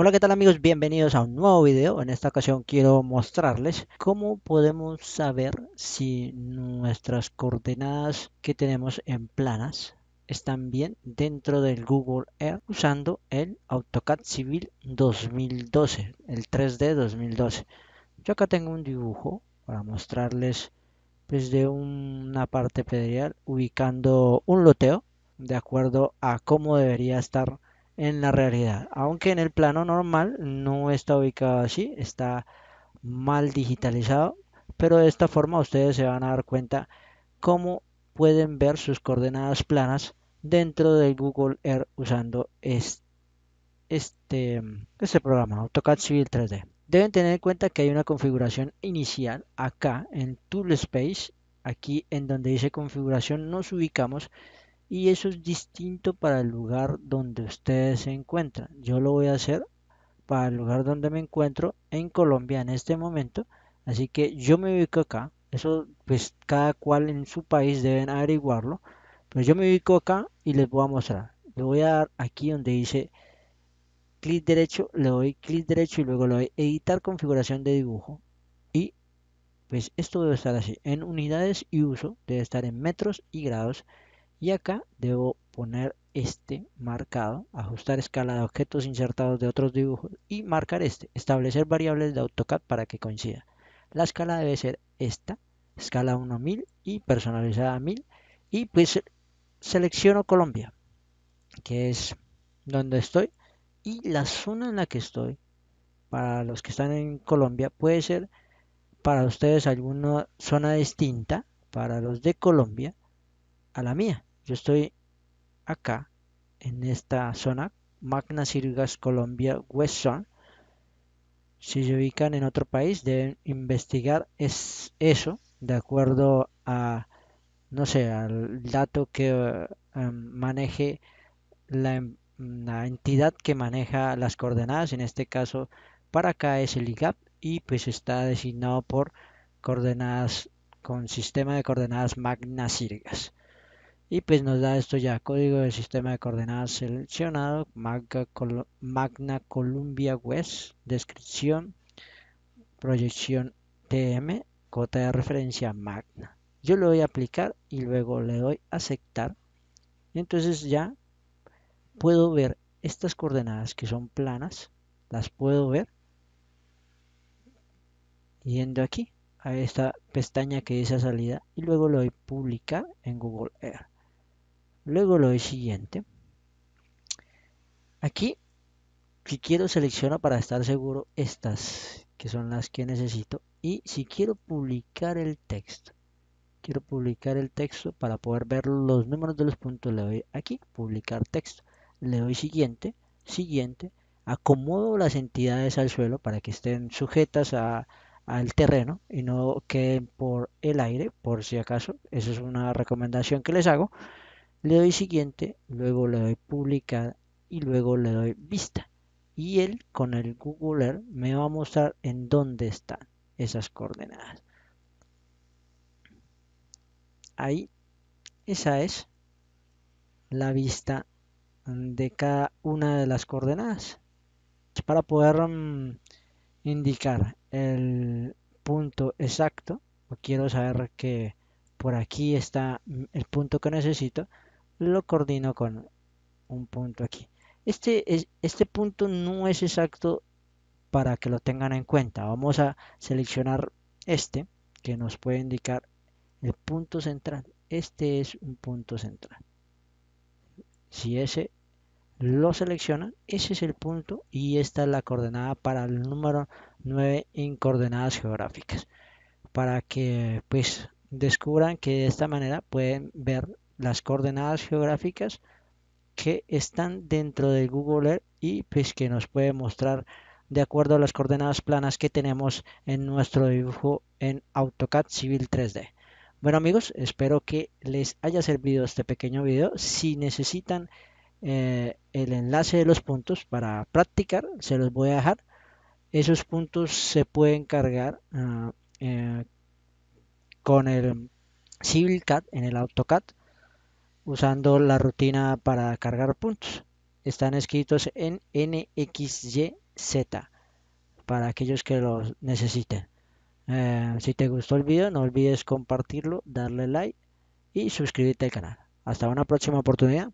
Hola, ¿qué tal amigos? Bienvenidos a un nuevo video. En esta ocasión quiero mostrarles cómo podemos saber si nuestras coordenadas que tenemos en planas están bien dentro del Google Earth usando el AutoCAD Civil 2012, el 3D 2012. Yo acá tengo un dibujo para mostrarles desde una parte pedreal ubicando un loteo de acuerdo a cómo debería estar en la realidad. Aunque en el plano normal no está ubicado así, está mal digitalizado, pero de esta forma ustedes se van a dar cuenta cómo pueden ver sus coordenadas planas dentro del Google Earth usando este, este, programa, AutoCAD Civil 3D. Deben tener en cuenta que hay una configuración inicial acá en Tool Space, aquí en donde dice configuración nos ubicamos y eso es distinto para el lugar donde ustedes se encuentran. Yo lo voy a hacer para el lugar donde me encuentro en Colombia en este momento, así que yo me ubico acá. Eso pues cada cual en su país deben averiguarlo, pero yo me ubico acá y les voy a mostrar. Le voy a dar aquí donde dice clic derecho, le doy clic derecho y luego le doy editar configuración de dibujo y pues esto debe estar así. En unidades y uso debe estar en metros y grados y acá debo poner este marcado, ajustar escala de objetos insertados de otros dibujos y marcar este, establecer variables de AutoCAD para que coincida. La escala debe ser esta, escala 1 1000 y personalizada a 1000 y pues selecciono Colombia, que es donde estoy y la zona en la que estoy, para los que están en Colombia, puede ser para ustedes alguna zona distinta, para los de Colombia, a la mía. Yo estoy acá, en esta zona, Magna Sirgas Colombia West Zone. Si se ubican en otro país, deben investigar es eso de acuerdo a, no sé, al dato que em, maneje la, la, entidad que maneja las coordenadas. En este caso, para acá es el IGAP y pues está designado por coordenadas con sistema de coordenadas Magna Sirgas y pues nos da esto ya código del sistema de coordenadas seleccionado Magna, Columbia West descripción proyección TM cota de referencia Magna. Yo lo voy a aplicar y luego le doy aceptar. Entonces ya puedo ver estas coordenadas que son planas las puedo ver. Yendo aquí a esta pestaña que dice salida y luego le doy publicar en Google Earth Luego lo siguiente. Aquí, si quiero, selecciono para estar seguro estas, que son las que necesito. Y si quiero publicar el texto, quiero publicar el texto para poder ver los números de los puntos, le doy aquí, publicar texto. Le doy siguiente, siguiente. Acomodo las entidades al suelo para que estén sujetas al terreno y no queden por el aire, por si acaso. Esa es una recomendación que les hago le doy siguiente, luego le doy publicar y luego le doy vista. Y él con el Google Earth me va a mostrar en dónde están esas coordenadas. Ahí, esa es la vista de cada una de las coordenadas. Para poder mm, indicar el punto exacto, quiero saber que por aquí está el punto que necesito, lo coordino con un punto aquí. Este, es, este punto no es exacto para que lo tengan en cuenta. Vamos a seleccionar este que nos puede indicar el punto central. Este es un punto central. Si ese lo seleccionan, ese es el punto y esta es la coordenada para el número 9 en coordenadas geográficas. Para que pues descubran que de esta manera pueden ver las coordenadas geográficas que están dentro de Google Earth y pues que nos puede mostrar de acuerdo a las coordenadas planas que tenemos en nuestro dibujo en AutoCAD Civil 3D. Bueno amigos, espero que les haya servido este pequeño video. Si necesitan eh, el enlace de los puntos para practicar, se los voy a dejar. Esos puntos se pueden cargar ah, eh, con el CivilCAD en el AutoCAD usando la rutina para cargar puntos. Están escritos en NXY Z para aquellos que lo necesiten. Eh, si te gustó el video, no olvides compartirlo, darle like y suscribirte al canal. Hasta una próxima oportunidad.